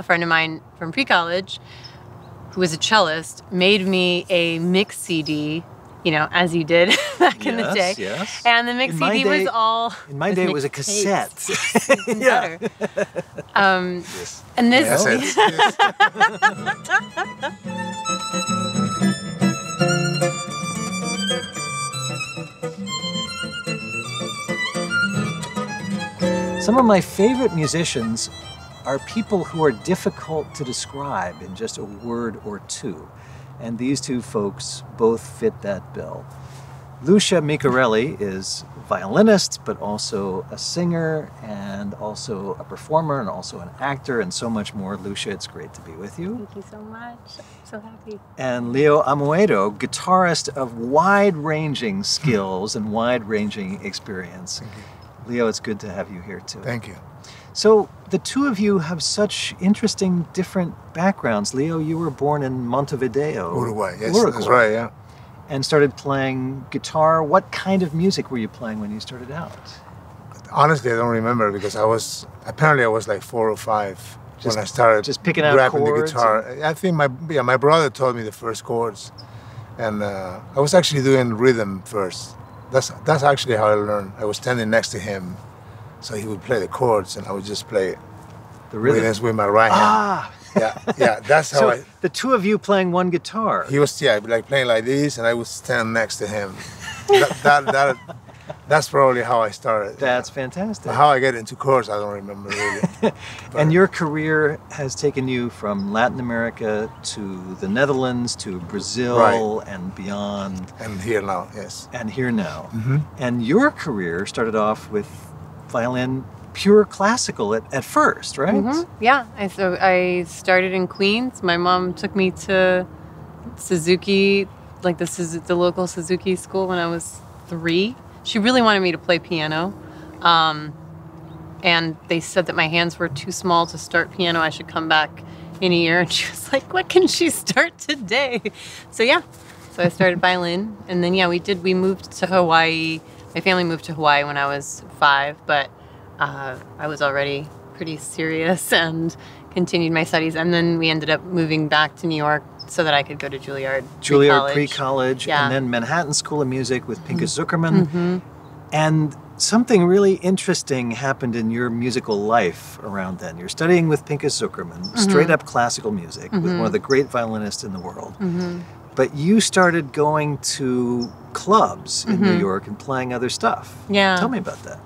a friend of mine from pre-college who was a cellist made me a mix CD, you know, as you did back in the day. Yes, yes. And the mix CD day- was all In my day, it was a cassette. Yeah. Um, Yes. and this Yes, yes. Some of my favorite musicians are people who are difficult to describe in just a word or two. And these two folks both fit that bill. Lucia Micarelli is a violinist, but also a singer and also a performer and also an actor and so much more. Lucia, it's great to be with you. Thank you so much. I'm so happy. And Leo Amuedo, guitarist of wide ranging skills and wide ranging experience. Leo, it's good to have you here too. Thank you. So the two of you have such interesting different backgrounds. Leo, you were born in Montevideo, Uruguay. Yes, Uruguay, that's right. Yeah. and started playing guitar. What kind of music were you playing when you started out? Honestly, I don't remember because I was apparently I was like four or five Just- when I started just picking out grabbing the guitar. I think my yeah my brother taught me the first chords, and uh, I was actually doing rhythm first. That's that's actually how I learned. I was standing next to him, so he would play the chords, and I would just play The rhythm. rhythms with my right hand. Ah, Yeah, yeah, that's how so I. the two of you playing one guitar. He was yeah like playing like this, and I would stand next to him. that, that, that that's probably how I started. That's fantastic. But how I get into chords, I don't remember really. And your career has taken you from Latin America to the Netherlands to Brazil Right. and beyond, and here now, yes. and here now. Mm-hmm. And your career started off with violin, pure classical at, at first, right? Mhm. Yeah, I so I started in Queens. My mom took me to Suzuki, like the the local Suzuki school when I was three. She really wanted me to play piano, um, and they said that my hands were too small to start piano. I should come back in a year, and she was like, "What can she start today?" So yeah, so I started violin, and then yeah, we did. We moved to Hawaii. My family moved to Hawaii when I was five, but uh, I was already pretty serious and continued my studies. And then we ended up moving back to New York so that I could go to Juilliard. Juilliard pre-college. pre-college, Yeah. and then Manhattan School of Music with Pinchas mm-hmm. Zukerman. Mm-hmm. And something really interesting happened in your musical life around then. You're studying with Pinchas Zukerman, mm-hmm. straight up classical music, with one of the great violinists in the world. But you started going to clubs in New York and playing other stuff. Yeah. Tell me about that.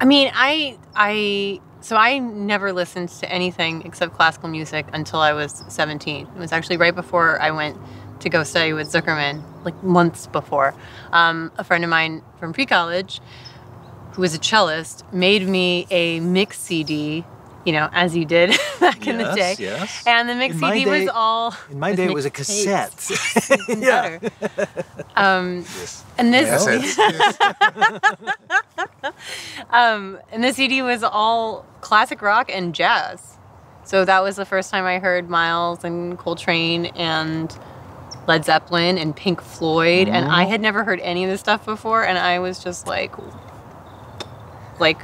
I mean, I I so I never listened to anything except classical music until I was 17. It was actually right before I went to go study with Zukerman, like months before. Um, a friend of mine from pre-college, who was a cellist, made me a mix CD. You know, as you did back in the day. yes. And the mix CD day- was all. In my day, it was a cassette. Yeah. Um, Yes. and this Yes. Um, and the CD was all classic rock and jazz. So that was the first time I heard Miles and Coltrane and Led Zeppelin and Pink Floyd. And I had never heard any of this stuff before. And I was just like, like,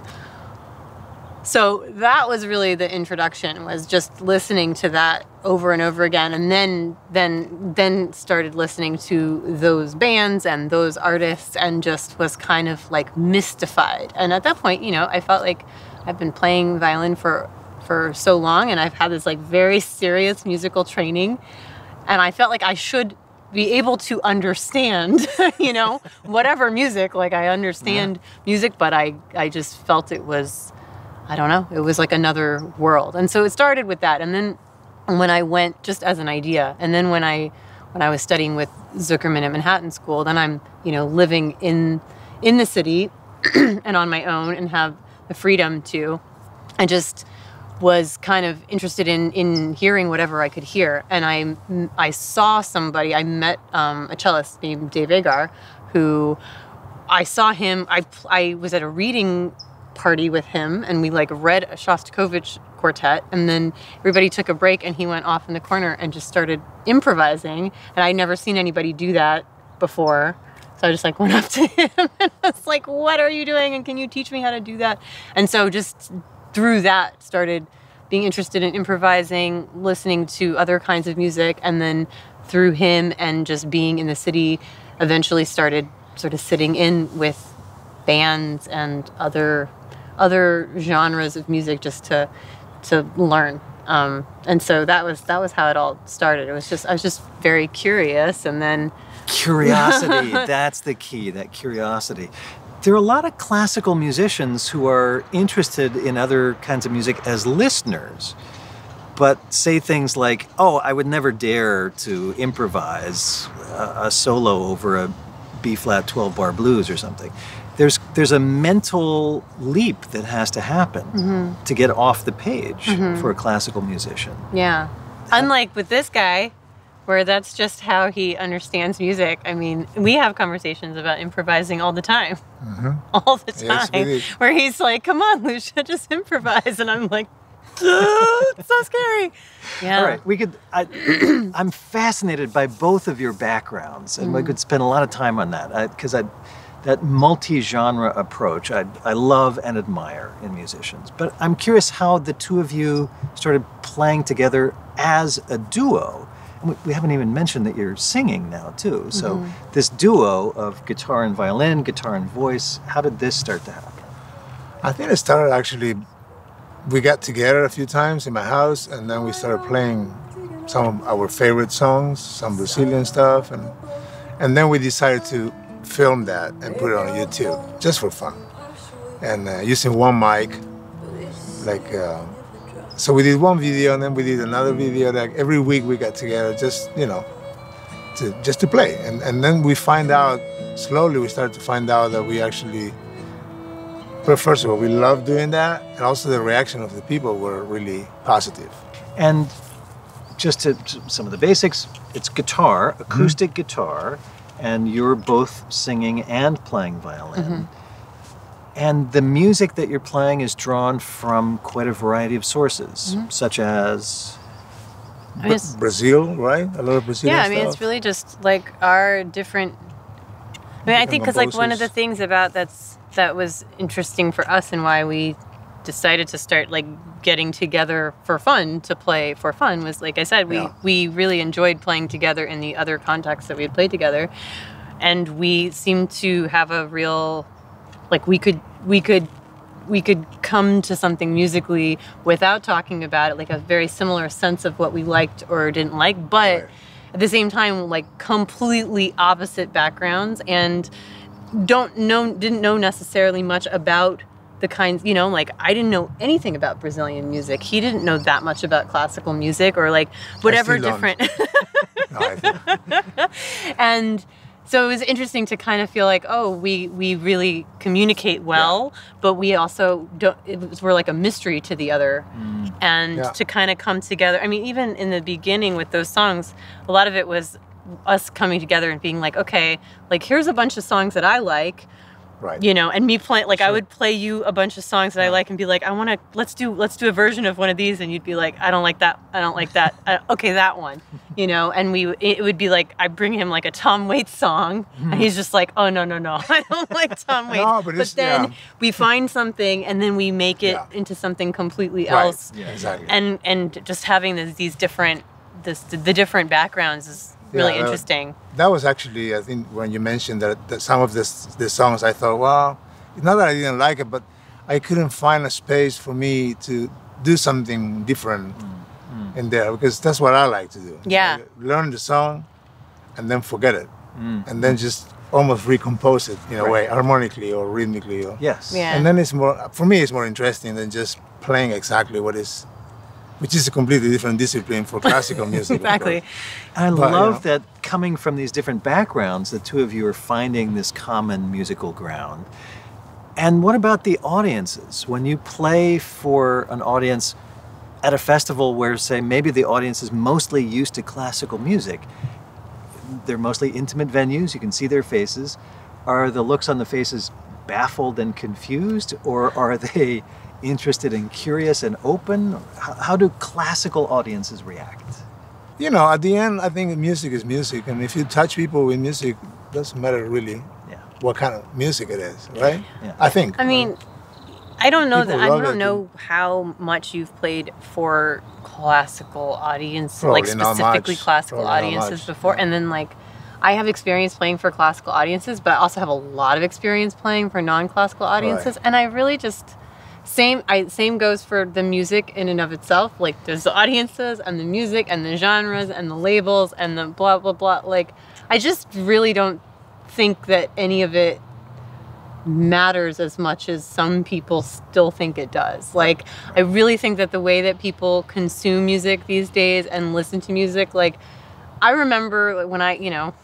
so that was really the introduction was just listening to that over and over again and then then then started listening to those bands and those artists and just was kind of like mystified. And at that point you know i felt like i've been playing violin for for so long and i've had this like very serious musical training and i felt like i should be able to understand you know whatever music. Like i understand music but i i just felt it was I don't know. It was like another world. And so it started with that. And then when I went just as an idea, and then when I when I was studying with Zukerman at Manhattan School, then I'm, you know, living in in the city and on my own and have the freedom to I just was kind of interested in in hearing whatever I could hear. And I I saw somebody, I met um, a cellist named Dave Eggar, who I saw him. I I was at a reading party with him, and we like read a Shostakovich quartet, and then everybody took a break, and he went off in the corner and just started improvising. And I'd never seen anybody do that before. So I just like went up to him and was like, "What are you doing? And can you teach me how to do that?" And so just through that started being interested in improvising, listening to other kinds of music, and then through him and just being in the city, eventually started sort of sitting in with bands and other other genres of music just to to learn. Um, and so that was that was how it all started. It was just I was just very curious, and then Curiosity, that's the key, that curiosity. There are a lot of classical musicians who are interested in other kinds of music as listeners, but say things like, oh, I would never dare to improvise a, a solo over a B flat 12 bar blues or something. There's, there's a mental leap that has to happen mm-hmm. to get off the page mm-hmm. for a classical musician. yeah, unlike with this guy, where that's just how he understands music. I mean, we have conversations about improvising all the time, mm-hmm. all the time. Yes, where he's like, "Come on, Lucia, just improvise," and I'm like, "It's so scary." Yeah. All right, we could. I, I'm fascinated by both of your backgrounds, and we mm. could spend a lot of time on that because I, that multi-genre approach I, I love and admire in musicians. But I'm curious how the two of you started playing together as a duo. And we, we haven't even mentioned that you're singing now too. So mm-hmm. this duo of guitar and violin, guitar and voice. How did this start to happen? I think it started actually. We got together a few times in my house, and then we started playing some of our favorite songs, some Brazilian stuff, and and then we decided to film that and put it on YouTube just for fun, and uh, using one mic, like. Uh, so we did one video, and then we did another video. Like every week, we got together, just you know, to just to play, and and then we find out slowly. We started to find out that we actually but first of all, we love doing that, and also the reaction of the people were really positive. And just to, to some of the basics, it's guitar, mm-hmm. acoustic guitar, and you're both singing and playing violin. Mm-hmm. And the music that you're playing is drawn from quite a variety of sources, mm-hmm. such as I mean, it's- Brazil, right? A lot of Brazilian yeah, I mean, stuff. it's really just like our different. I mean, I think because like one of the things about that's that was interesting for us and why we decided to start like getting together for fun to play for fun was like I said we Yeah. we really enjoyed playing together in the other contexts that we had played together, and we seemed to have a real like we could we could we could come to something musically without talking about it like a very similar sense of what we liked or didn't like but Right. at the same time like completely opposite backgrounds and don't know didn't know necessarily much about the kinds you know like i didn't know anything about brazilian music. He didn't know that much about classical music or like whatever different No, I think- and so it was interesting to kind of feel like oh we we really communicate well but we also don't it was we're like a mystery to the other. Mm. And Yeah. to kind of come together i mean even in the beginning with those songs a lot of it was us coming together and being like okay like here's a bunch of songs that i like right. you know and me playing like i would play you a bunch of songs that i like and be like i want to let's do let's do a version of one of these and you'd be like i don't like that i don't like that okay that one you know and we it would be like i bring him like a tom waits song and he's just like oh no no no i don't like tom waits No, but it's- then yeah. we find something and then we make it Yeah. into something completely Right. else Yeah, exactly. and and just having this, these different this the different backgrounds is really Yeah, that- interesting that was actually, I think, when you mentioned that, that some of this, the songs, I thought, well, it's not that I didn't like it, but I couldn't find a space for me to do something different mm, mm. in there because that's what I like to do. Yeah. Like, learn the song and then forget it, mm, and then just almost recompose it in a way, harmonically or rhythmically. Or, yes. Yeah. And then it's more, for me, it's more interesting than just playing exactly what is, which is a completely different discipline for classical music. exactly. I But, you love know. that coming from these different backgrounds, the two of you are finding this common musical ground. And what about the audiences? When you play for an audience at a festival where, say, maybe the audience is mostly used to classical music, they're mostly intimate venues, you can see their faces. Are the looks on the faces baffled and confused, or are they interested and curious and open? How, how do classical audiences react? you know, at the end, I think music is music, and if you touch people with music, doesn't matter really Yeah. what kind of music it is, right? Yeah. I think. I mean, I don't know that I don't it. know how much you've played for classical audiences, like specifically classical Probably audiences before, yeah. and then like. I have experience playing for classical audiences, but I also have a lot of experience playing for non-classical audiences, and I really just same I same goes for the music in and of itself. Like there's the audiences and the music and the genres and the labels and the blah blah blah. Like I just really don't think that any of it matters as much as some people still think it does. Like I really think that the way that people consume music these days and listen to music like I remember when I, you know,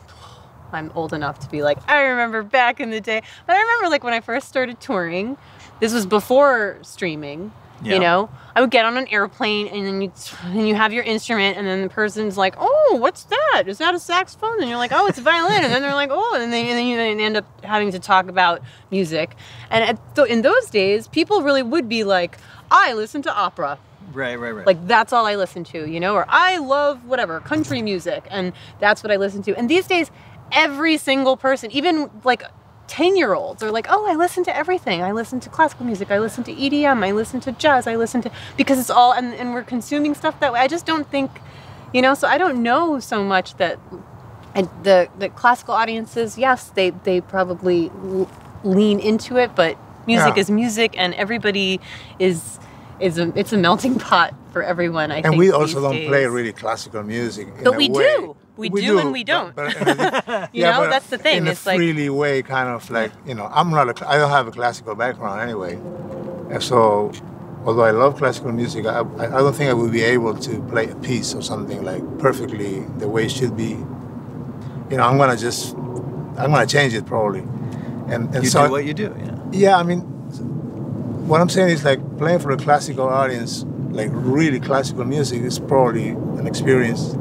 I'm old enough to be like, I remember back in the day. But I remember like when I first started touring, this was before streaming. Yeah. You know, I would get on an airplane and then you and you have your instrument and then the person's like, "Oh, what's that? Is that a saxophone?" And you're like, "Oh, it's a violin." And then they're like, "Oh," and then, and then you end up having to talk about music. And at th- in those days, people really would be like, "I listen to opera." Right, right, right. Like that's all I listen to, you know, or I love whatever country music, and that's what I listen to. And these days, every single person, even like 10 year olds, are like, oh, I listen to everything. I listen to classical music, I listen to EDM, I listen to jazz, I listen to, because it's all, and, and we're consuming stuff that way. I just don't think, you know, so I don't know so much that. And the, the classical audiences, yes, they, they probably lean into it, but music Yeah. is music, and everybody is is a it's a melting pot for everyone. I and we also don't days. play really classical music. But we way. do. We do and we don't. But, but in a- You know, but that's the thing, In a it's like- freely way, kind of like you know, I'm not. A, cl- I don't have a classical background anyway, and so although I love classical music, I, I I don't think I would be able to play a piece or something like perfectly the way it should be. You know, I'm gonna just, I'm gonna change it probably, and and you so do what you do, yeah. yeah, I mean, what I'm saying is like playing for a classical audience, like really classical music, is probably an experience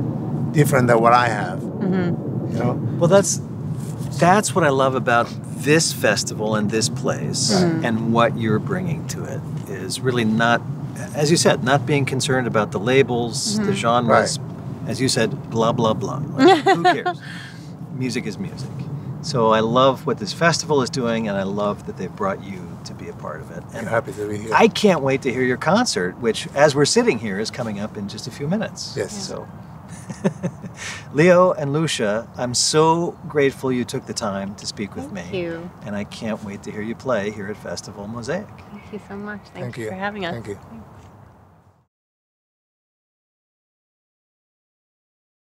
different than what I have. Mm-hmm. You know, Well, that's that's what I love about this festival and this place, and what you're bringing to it is really not, as you said, not being concerned about the labels, the genres. As you said, blah blah blah. Like, who cares? music is music. So I love what this festival is doing, and I love that they've brought you to be a part of it. I'm And happy to be here. I can't wait to hear your concert, which, as we're sitting here, is coming up in just a few minutes. Yes. So, Leo and Lucia, I'm so grateful you took the time to speak with Thank me. you. And I can't wait to hear you play here at Festival Mozaic. Thank you so much. Thank, Thank you you. for having us. Thank you.